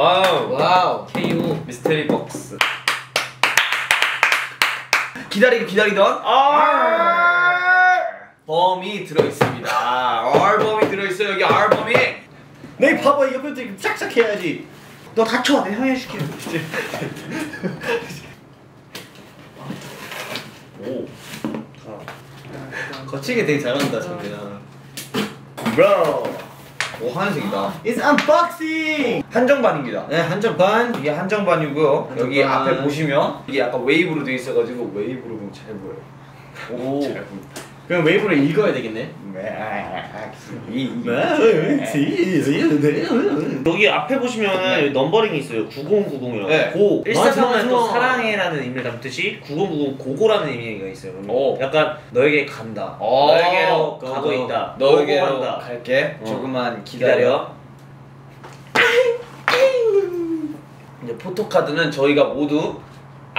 Wow. Wow. KO. Mystery box. 기다리고 기다리던 앨범이 들어 있습니다. 앨범이 들어 있어요. 여기 앨범이. 내 봐봐 옆에부터 이렇게 짝짝 해야지. 너 다쳐. 내 형이 해줄게. 오. 거치게 되게 잘한다 정민아. Bro. 오 하얀색이다. It's unboxing. 한정반입니다. 네 한정 반. 이게 한정반이고요. 한정반. 여기 앞에 보시면 이게 약간 웨이브로 돼 있어가지고 웨이브로 보면 잘 보여요. 오. 잘 보인다. 그럼 웨이브를 읽어야 되겠네. 여기 앞에 보시면 여기 numbering이 있어요. 9090이라고. 네. Go. 143은 맞아, 또 맞아. 사랑해라는 의미를 담듯이 9090 go go라는 의미가 있어요. 오. 약간 너에게 간다. 어. 너에게로 go, 가고 go. 있다. 너에게로 go go한다. 갈게. 어. 조금만 기다려. 기다려. 이제 포토카드는 저희가 모두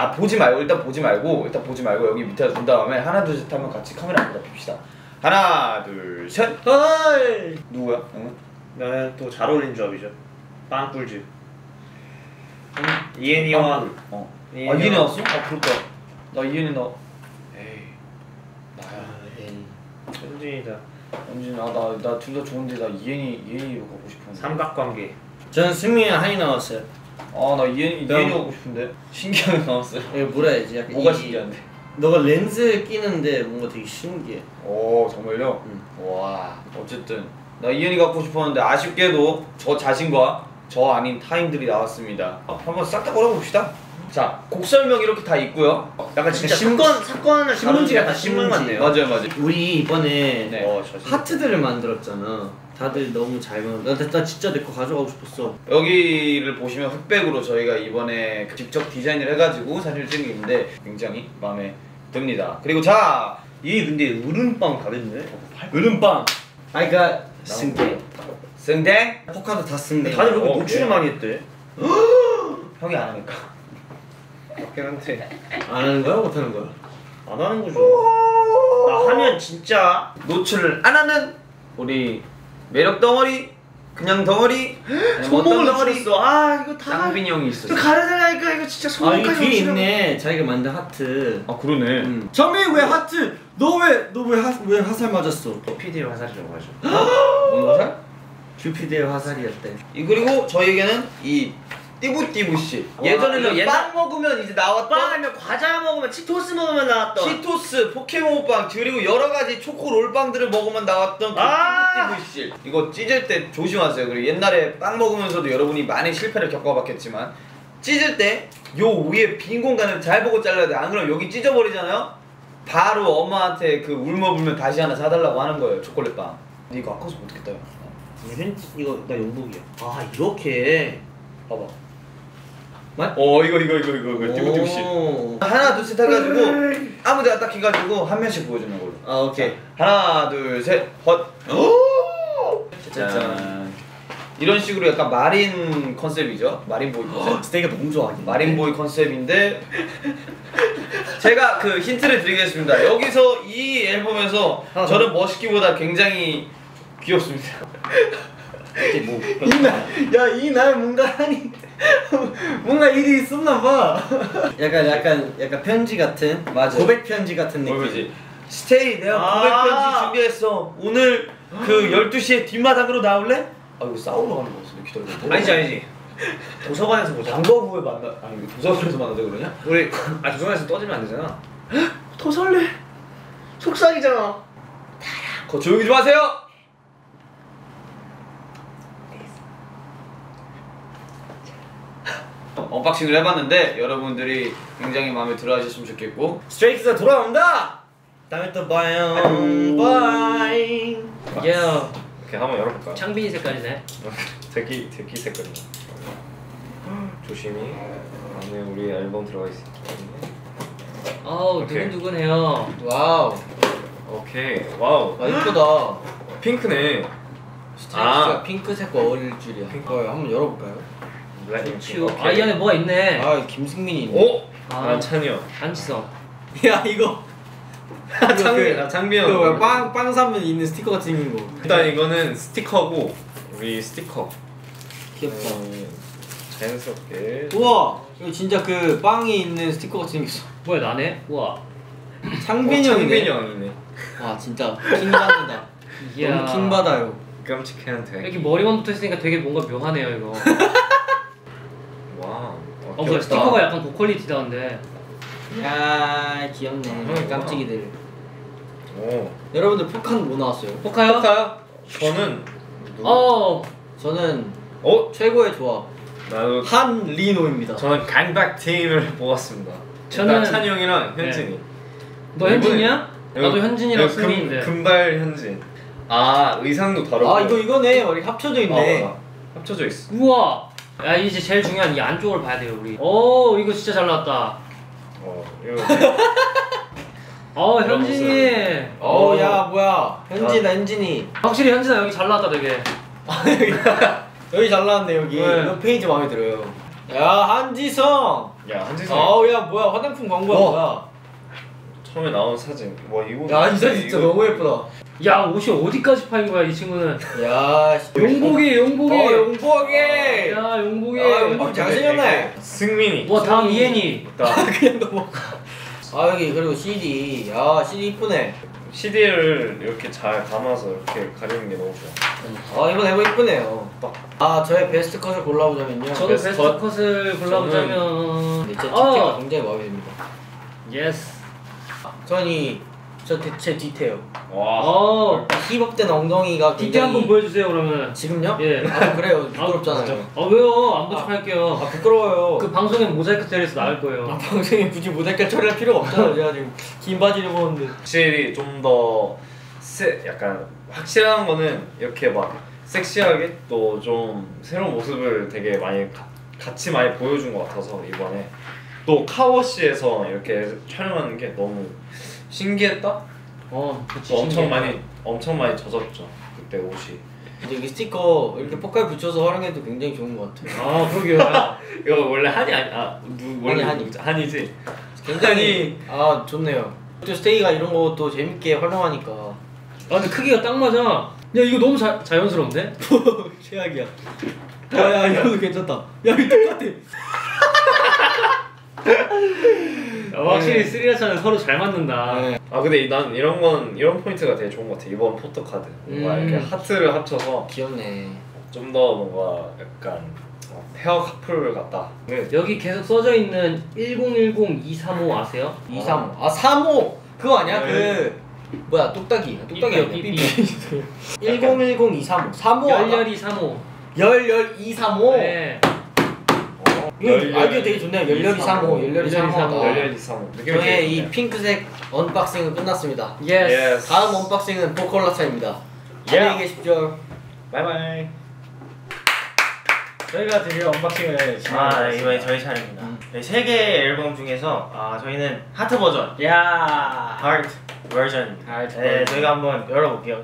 아 보지 말고 일단 보지 말고 일단 보지 말고 여기 밑에 둔 다음에 하나 둘 셋 하면 같이 카메라 앞에다 핍시다. 하나 둘 셋. 헐. 누구야? 응? 나는 또 잘 어울리는 조합이죠. 빵꿀즈. 이엔이와 어. 아 이엔이와 이현이 나왔어? 아 부럽다. 나 이현이 나. 에이 나야. 현진이다. 연진 아 나나 둘 다 좋은데 나 이현이 이현이로 가고 싶은데. 삼각관계. 저는 승민이랑 한이 나왔어요. 아나 이현이 나- 이현이 가고 싶은데. 신기하게 나왔어요. 이거 뭐라 해야지? 약간 뭐가 이- 신기한데? 너가 렌즈 끼는데 뭔가 되게 신기해. 오 정말요? 응. 와 어쨌든 나 이현이 갖고 싶었는데 아쉽게도 저 자신과 저 아닌 타인들이 나왔습니다 한번 싹 다 걸어봅시다 자 곡 설명 이렇게 다 있고요 약간 진짜 사건 사건을 신문지 다루는 같다, 신문. 같네요. 맞아요 맞아요 우리 이번에 네. 어, 저 하트들을 만들었잖아. 다들 너무 잘 만들. 나, 나 진짜 내 거 가져가고 싶었어. 여기를 보시면 흑백으로 저희가 이번에 직접 디자인을 해가지고 사진을 찍은 게 있는데 굉장히 마음에 듭니다 그리고 자 이 근데 으름빵 다 됐네. 으름빵. I got 승대. 승댕 포카도 다 승대. 다들 왜 어, 노출을 예. 많이 했대? 형이 안 하니까 맞긴 한데 안 하는 거야? 못 하는 거야? 안 하는 거죠. 나 하면 진짜 노출을 안 하는 우리 매력 덩어리 그냥 덩어리 아니면 어떤 덩어리 붙였어. 아 이거 다. 창빈이 형이 있어 가려달라니까 이거 진짜 아 이거 손까지 뒤에. 있네. 자기가 만든 하트. 아 그러네 음. 정인 왜 하트? 너 왜 너왜왜 화살 맞았어? 큐피드의 화살이라고 하죠. 뭔 화살? 큐피드의 화살이었대. 이 그리고 저희에게는 이 띠부띠부씰 와, 예전에는 이거 옛날- 빵 먹으면 이제 나왔던 빵하면 과자 먹으면 치토스 먹으면 나왔던. 치토스, 포켓몬빵 그리고 여러 가지 초코 롤빵들을 먹으면 나왔던 그 아! 띠부띠부 씰 이거 찢을 때 조심하세요 그리고 옛날에 빵 먹으면서도 여러분이 많은 실패를 겪어봤겠지만 찢을 때 요 위에 빈 공간을 잘 보고 잘라야 돼 안 그러면 여기 찢어버리잖아요 바로 엄마한테 그 울먹불면 다시 하나 사달라고 하는 거예요 초콜릿 빵 근데 이거 아까워서 못했겠다 이거 나 용복이야. 아 이렇게. 봐봐 맞? 어 이거 이거 이거 이거 이거 띠부띠부씨 오. 하나 둘 셋 해가지고 아무 데나 딱 해가지고 한 명씩 보여주는 걸로 아 오케이. 하나 둘셋헛 짠 이런 식으로 약간 marine 컨셉이죠 marine boy 컨셉 스테이가 너무 좋아. marine boy 컨셉인데 제가 그 힌트를 드리겠습니다 여기서 이 앨범에서 하나 더. 저는 멋있기보다 굉장히 귀엽습니다 이게 뭐. 이날 야이 날 뭔가 하니 뭔가 일이 있었나 봐. 약간 약간 약간 편지 같은 맞아. 고백 편지 같은 느낌. 뭐지 스테이 내가 아. 고백 편지 준비했어 오늘 그 12시에 뒷마당으로 나올래? 아 이거 싸우러 가는 거였어 기다려 아니지 아니지. 도서관에서 보자. 방과 후에 만나 아니 도서관에서 만나자 그러냐? 우리 아 도서관에서 떠들면 안 되잖아. 더 설레 속삭이잖아. 거 조용히 좀 하세요 unboxing을 해봤는데 여러분들이 굉장히 마음에 들어 하셨으면 좋겠고 스트레이키즈가 돌아온다. 다음에 또 봐요. Bye. 야. 이렇게 한번 열어볼까요? 창빈이 색깔이네. 돼끼 돼끼 색깔이네. 조심히 안에 우리 앨범 들어가 있을 거거든요. 어우. 두근두근해요. Wow. 오케이 wow 아 이쁘다. 핑크네. 스트레이키즈가 아. 핑크색과 어울릴 줄이야. 이거 한번 열어볼까요? 오케이. 아, 이 안에 뭐가 있네. 아 김승민이 있네. 오. 아. 아 찬이요. 안치성. 야 이거. 창빈 아 창빈 형. 그빵빵 사면 있는 스티커 같은 생긴 거. 일단 이거는 스티커고 우리 스티커. 귀엽다. 어, 자연스럽게. 우와 이거 진짜 그 빵이 있는 스티커 같이 생겼어. 뭐야 나네? 우와. 창빈이 어, 형이네. 창빈이 형이네. 와 진짜 킹 받는다. 이야. 너무 킹 받아요. 깜찍한데. 이렇게 머리만 붙어 있으니까 되게 뭔가 묘하네요 이거. 와. 어 뭐야 귀엽다. 스티커가 약간 고퀄리티다는데. 야 귀엽네. 음, 깜찍이들. 오. 여러분들 포카는 뭐 나왔어요? 포카요? 할까요? 저는. 누구? 어. 저는 어? 최고의 조합 나도. 한리노입니다. 저는 강박 팀을 뽑았습니다. 저는- 찬이 형이랑 현진이. 너 현진이야? 나도 현진이랑 승민인데. 금발 현진. 아 의상도 다르고. 아 이거 이거네. 우리 합쳐져 있네. 어, 합쳐져 있어. 우와. 야 이제 제일 중요한 이 안쪽을 봐야 돼요 우리. 오 이거 진짜 잘 나왔다. 어 이거. 어 이런 현진이. 어, 야 뭐야? 현진 현진이. 확실히 현진아 여기 잘 나왔다 되게. 여기 잘 나왔네 여기. 네. 이거 페이지 마음에 들어요. 야 한지성. 야 한지성. 아우 야 뭐야 화장품 광고야 어. 뭐야? 처음에 나온 사진. 와 이거. 야 한지성 진짜 이거- 너무 예쁘다. 야 옷이 어디까지 파인 거야 이 친구는. 야 씨. 용복이 용복이. 어 용복이. 야 용복이. 아, 용복 잘생겼네. 승민이. 와 다음 아이엔이. 나 그냥 너무. 아 여기 그리고 CD. 야 CD 이쁘네. CD를 이렇게 잘 감아서 이렇게 가리는 게 너무 좋아. 아 이번 앨범 이쁘네요. 아 저의 베스트 컷을 골라보자면요. 저도 베스트 베스트 컷? 컷을 골라보자면. 네, 제 어. 디테일가 굉장히 마음에 듭니다. Yes. 저는 이저제 디테일. 와. 어. hip-up된 엉덩이가 디테 굉장히 한번 보여주세요 그러면. 지금요? 예. 아 그래요. 부끄럽잖아요. 아 왜요? 안 부족할게요. 아 부끄러워요. 그 방송에 모자이크 처리해서 나갈 아, 거예요. 방송에 굳이 모자이크 처리할 필요가 없잖아요. 제가 지금 긴 바지를 입었는데. 확실히 좀더 약간 확실한 거는 이렇게 막 섹시하게 또 좀 새로운 모습을 되게 많이 가- 같이 많이 보여준 것 같아서 이번에 또 카워시에서 이렇게 촬영하는 게 너무 신기했다. 어, 그치. 엄청 신기해. 많이 엄청 많이 젖었죠 그때 옷이. 근데 여기 스티커 이렇게 포카에 붙여서 활용해도 굉장히 좋은 것 같아요. 아 그러게요. 이거 원래 한이 아니 아 누 원래 한이? 한이지. 굉장히 아 좋네요. 또 스테이가 이런 것도 재밌게 활용하니까 아 근데 크기가 딱 맞아. 야 이거 너무 자, 자연스러운데? 최악이야. 야야 이거도 괜찮다. 야 이거 똑같아. 야, 확실히 스리라차는 서로 잘 맞는다. 네. 아 근데 이- 난 이런 건 이런 포인트가 되게 좋은 것 같아 이번 포토 카드 뭔가 음. 이렇게 하트를 합쳐서 귀엽네. 좀 더 뭔가 약간 어, pair 커플 같다 네. 여기 계속 써져 있는 1010-235 아세요? 235. 아 35. 그거 아니야? 네. 그 뭐야 뚝딱이. 뚝딱이 삐삐요, 아니야? 삐삐. 1010 235. 35. 열열이 35. 열열 235. 네. 이거 아이디어 되게 좋네요. 열열이 35. 열열이 열열이 35. 35. 열렬히 상 느낌이 저의 되게 이. 핑크색 unboxing은 끝났습니다. Yes. Yes. 다음 unboxing은 보컬라차입니다. 예. 안녕히 계십시오. Bye bye 저희가 드디어 unboxing을 아 네, 이번에 저희 차례입니다. 네, 세개 앨범 중에서 아 저희는 하트 버전, 야. 하트 버전. 하트 네, 버전. 저희가 한번 열어볼게요.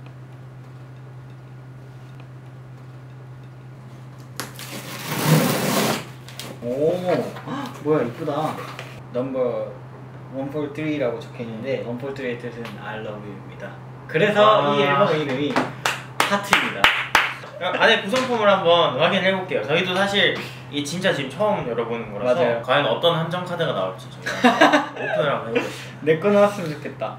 오 뭐야 이쁘다 넘버 143라고 적혀있는데 143의 뜻은 I love you입니다 그래서 아. 이 앨범 이름이 하트입니다 안에 구성품을 한번 확인해 볼게요. 저희도 사실 이 진짜 지금 처음 열어보는 거라서 맞아요. 과연 어떤 한정 카드가 나올지 저희가 오픈을 한번 해보겠습니다. 내거 나왔으면 좋겠다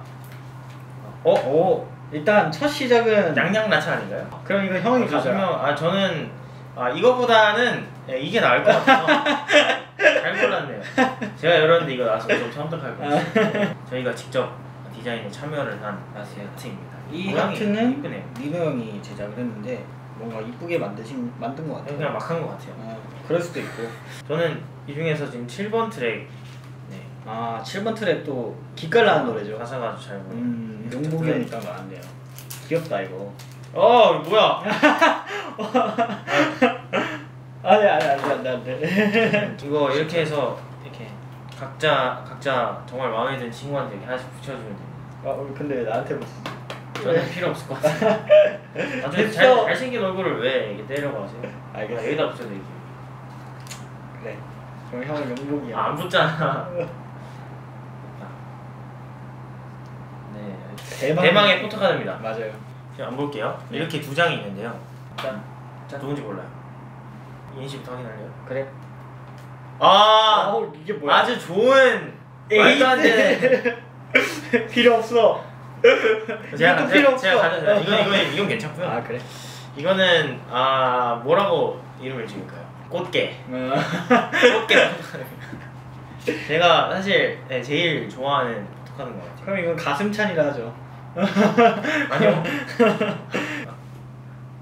어? 오 일단 첫 시작은 양양 나차 아닌가요? 그럼 이거 형이 아, 가자 설명, 아 저는 아 이거보다는 예, 이게 나을 것 같아서 잘 골랐네요. 제가 열었는데 이거 나와서 좀것 같아요. 저희가 직접 디자인에 참여를 한 하트입니다. 이 하트는 이쁘네요. 리노 형이 제작을 했는데 뭔가 이쁘게 만드신 만든 것 같아요 그냥 막 한 것 같아요. 어, 그럴 수도 있고 저는 이 중에서 지금 7번 트랙 네, 아 7번 트랙 또 기깔나는 노래죠 가사가 아주 잘 보여요. 음 용복이 형이 따가 안 돼요 귀엽다 이거 어 뭐야? 아니 아니 안돼 안돼 안돼 이거 이렇게 해서 이렇게 각자 각자 정말 마음에 드는 친구한테 이렇게 하나씩 붙여주면 됩니다. 아 우리 근데 왜 나한테 붙이지 저는 필요 없을 것 같아요. 나중에 잘, 됐어. 잘생긴 얼굴을 왜 이렇게 때려고 하세요? 알겠어. 그냥 여기다 붙여드릴게요. 그래 그럼 형은 용복이야 아, 안 붙잖아. 네. 대망 대망의 포토카드입니다. 맞아요 지금 안 볼게요. 이렇게 두 장이 있는데요. 짠. 짠 누군지 몰라요. 이인 씨부터 확인할래요? 그래. 아 어, 이게 뭐야? 아주 좋은 말도 안 되는 필요 없어. 제가 이거 필요 제가, 제가 없어. 가져요. 이건 이건 이건 괜찮고요. 아 그래? 이거는 아 뭐라고 이름을 지을까요? 꽃게. 어. 꽃게. 제가 사실 네, 제일 좋아하는 독하는 것 같아요. 그럼 이건 가슴찬이라 하죠. 아니요.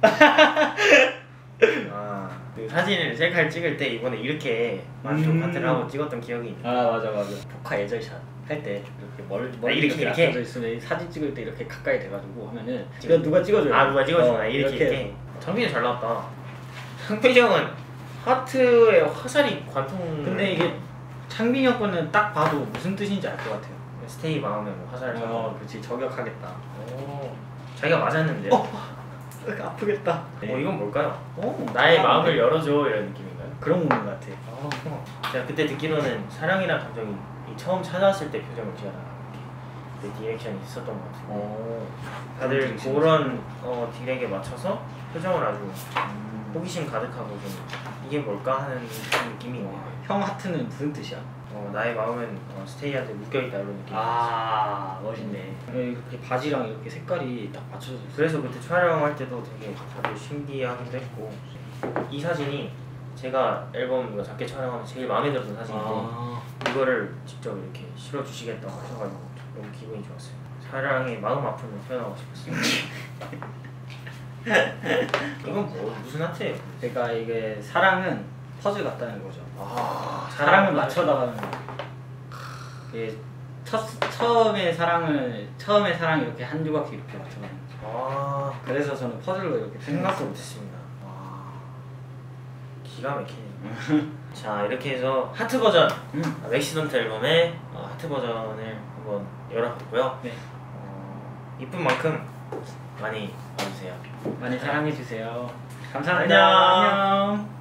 아, 그 사진을 셀카를 찍을 때 이번에 이렇게 만족 음. 파트를 하고 찍었던 기억이 있네요. 아 맞아 맞아. 포카 예절샷 할 때 이렇게 멀 멀리 아, 이렇게, 이렇게 이렇게? 놔둬져 있으면 사진 찍을 때 이렇게 가까이 돼가지고 하면은 이거 누가 찍어줘요? 아 누가 찍어주나 어, 이렇게 이렇게. 장빈이 잘 나왔다. 장빈이 형은 하트에 화살이 관통. 근데 이게 창빈이 형 거는 딱 봐도 무슨 뜻인지 알 것 같아요. 스테이 마음에 뭐 화살을. 어, 그렇지 저격하겠다. 오, 자기가 맞았는데. 어, 으, 아프겠다. 이건 뭘까요? 오, 나의 아, 마음을 네. 열어줘 이런 느낌인가요? 그런 것 같아. 아, 제가 그때 듣기로는 사랑이란 감정이 이 처음 찾아왔을 때 표정을 지어라 그 direction이 있었던 것 같아요. 오, 다들 direction이 그런 어, direction에 맞춰서 표정을 아주 음. 호기심 가득하고 좀 이게 뭘까 하는 그런 느낌이 있네요. 형 하트는 무슨 뜻이야? 어, 나의 마음은 어, 스테이한테 묶여있다 이런 느낌. 아 멋있네. 이렇게 바지랑 이렇게 색깔이 딱 맞춰져 있어. 그래서 그때 촬영할 때도 되게 다들 신기하기도 했고 이 사진이 제가 앨범 작게 촬영하면 제일 마음에 들었던 사진인데 아, 이거를 직접 이렇게 실어주시겠다고 하셔가지고 너무 기분이 좋았어요. 사랑의 마음 아픔을 표현하고 싶었어요. 이건 뭐 무슨 하트예요? 그러니까 이게 사랑은 퍼즐 같다는 거죠. 아 사랑을 맞춰 나가는. 이게 첫 처음에 사랑을 처음에 사랑 이렇게 한 조각씩 이렇게 맞춰 가는. 아 그래서 저는 퍼즐로 이렇게 생각도 못했습니다. 와 기가 막히네요. 자 이렇게 해서 하트 버전 음. 아, MAXIDENT 앨범의 어, 하트 버전을 한번 열어봤고요. 네. 어, 이쁜 만큼 많이 봐주세요. 많이 사랑해 주세요. 감사합니다. 안녕. 안녕.